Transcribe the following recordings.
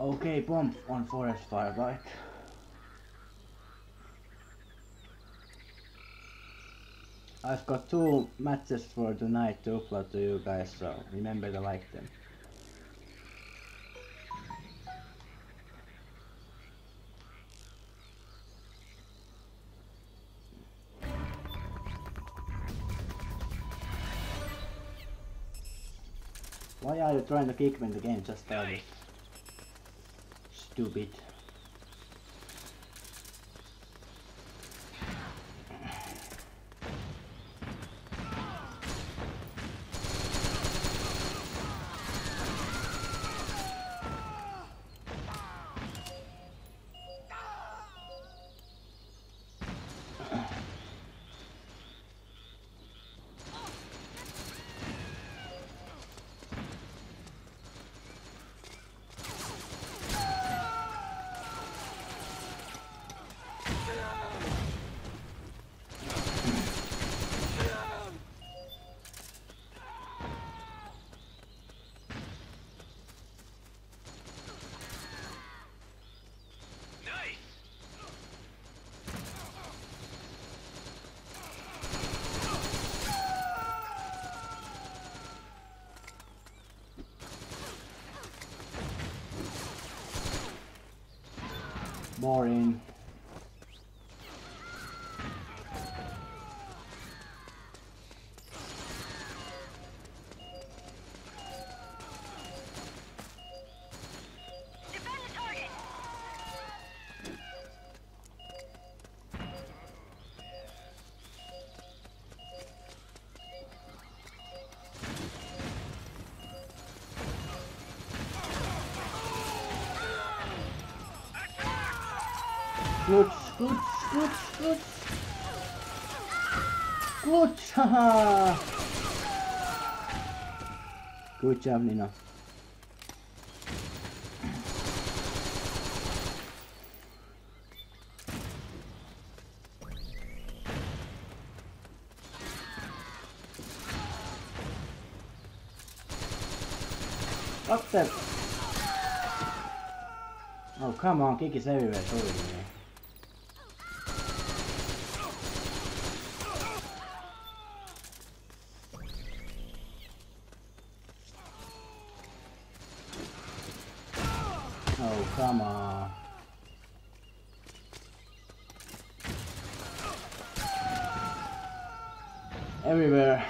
Okay, bomb on forest fire, right? I've got two matches for tonight to upload to you guys, so remember to like them. Why are you trying to kick me in the game? Just started. Stupid. Boring. Defend Good, good, good, good. Good, haha. Good job, Nina. What the? Oh, come on, kick is everywhere. man. Oh, come on. Everywhere.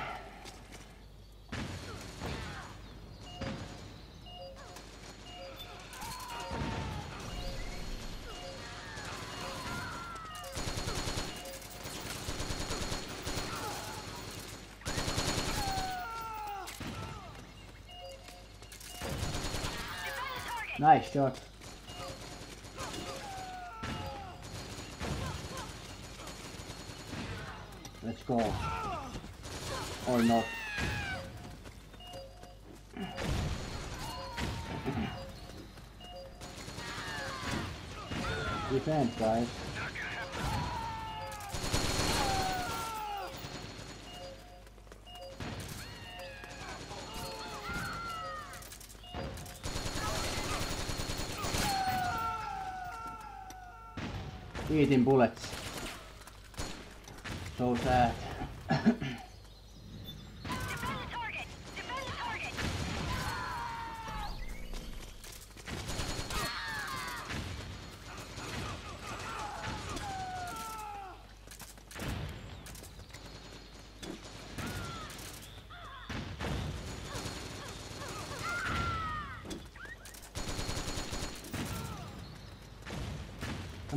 Nice shot. Let's go. Or not. Defense, guys. Eating bullets. So sad.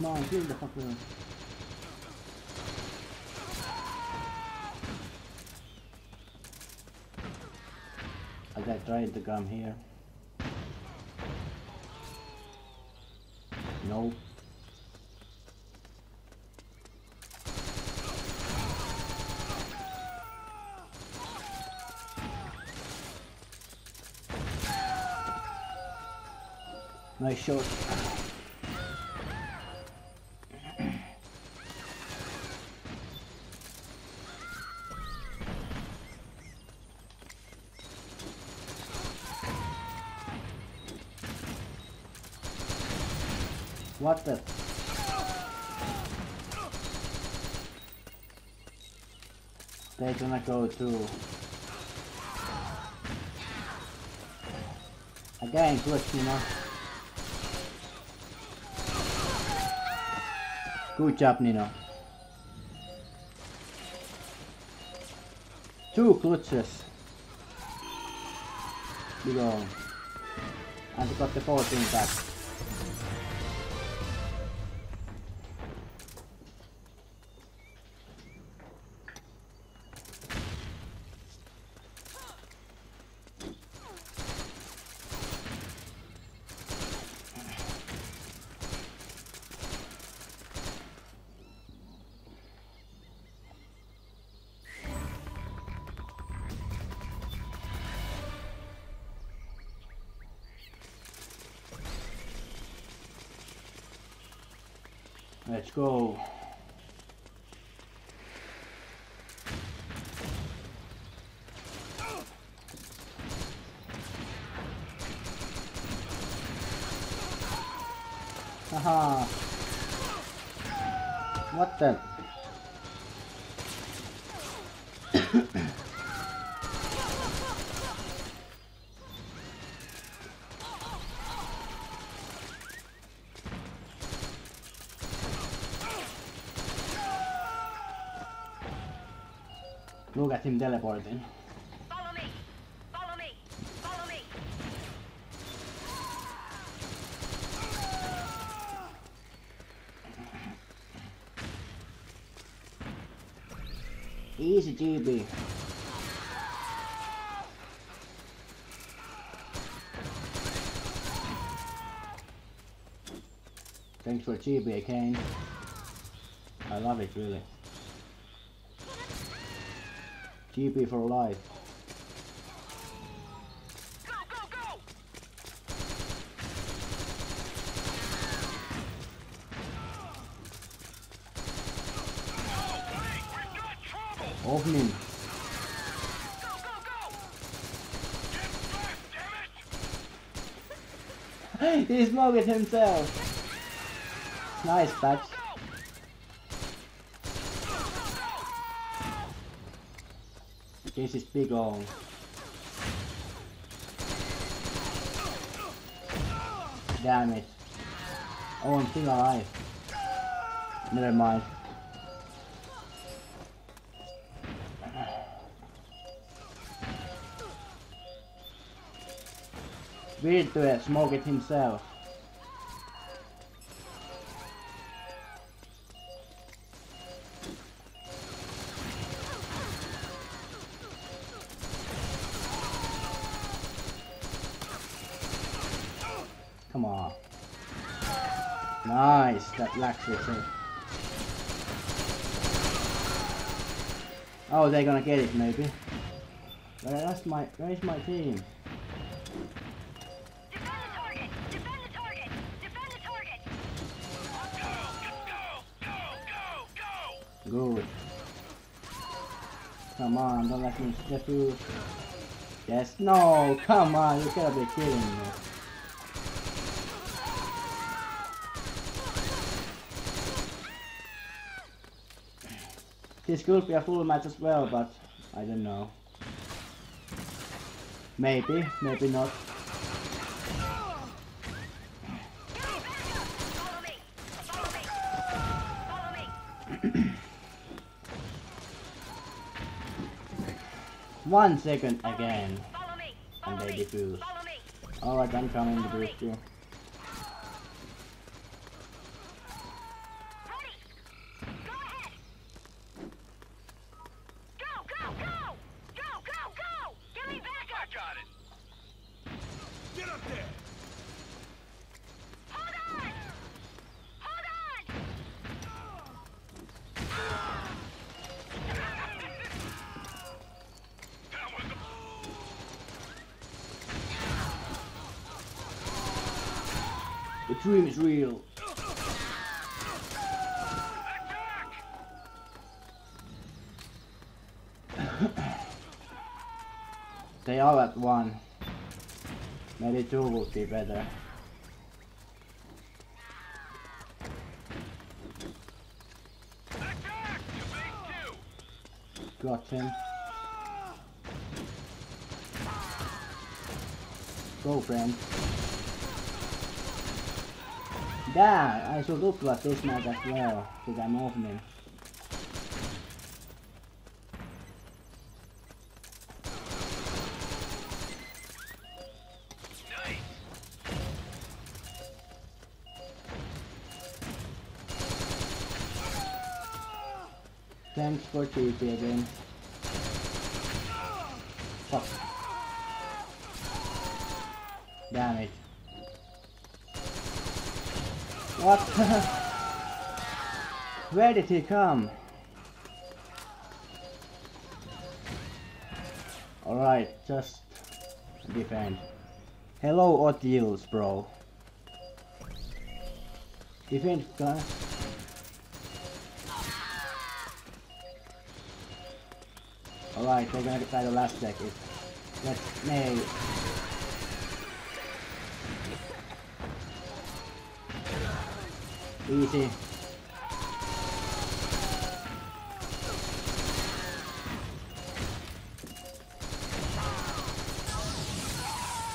Come on, kill the fucker. I got tried to come here. No. Nice shot. They're gonna go to... Again, glitch, you know. Good job, Nino. Two glitches. We go. And we got the 14 back. Let's go. Haha. What the? Look at him teleporting. Follow me. Follow me. Follow me. Easy GB. Thanks for GB, Kane. I love it really. GB for life. Go, go, go! Opening. Go, go, go! he smoked himself. Nice patch. This is big on. Damn it. Oh, I'm still alive. Never mind. Weird to smoke it himself. Come on. Nice, that it. Oh, they're gonna get it maybe. That's my, where's my team? Good. Come on, don't let me step through. Yes, no, come on, you gotta be kidding me. This could be a full match as well, but I don't know. Maybe, maybe not. One second again. And they defuse. Alright, I'm coming to boost you. dream is real. they are at one. Maybe two would be better. Got him. Go, friend. Damn, I should upload this map as well the movement. Nice. Thanks for TP again. Fuck. Damn it. What? Where did he come? Alright, just defend. Hello, Otiles, bro. Defend, guys. Alright, we're gonna try the last deck. Let's nay. Easy.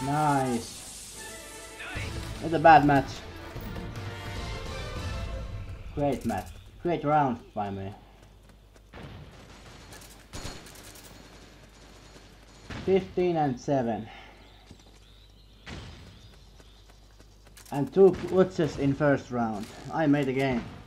Nice. It's a bad match. Great match. Great round by me. 15 and 7. And two what's in first round. I made a game.